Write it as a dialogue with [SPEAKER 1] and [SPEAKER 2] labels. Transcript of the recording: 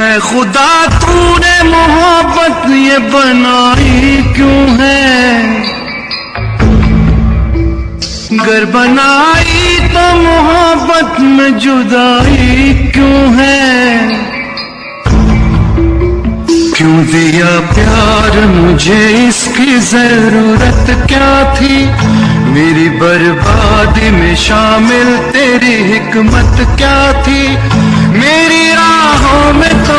[SPEAKER 1] है खुदा, तूने मोहब्बत ये बनाई क्यों है? घर बनाई तो मोहब्बत में जुदाई क्यों है? क्यों दिया प्यार मुझे, इसकी ज़रूरत क्या थी? मेरी बर्बादी में शामिल, तेरी हिकमत क्या थी? मेरी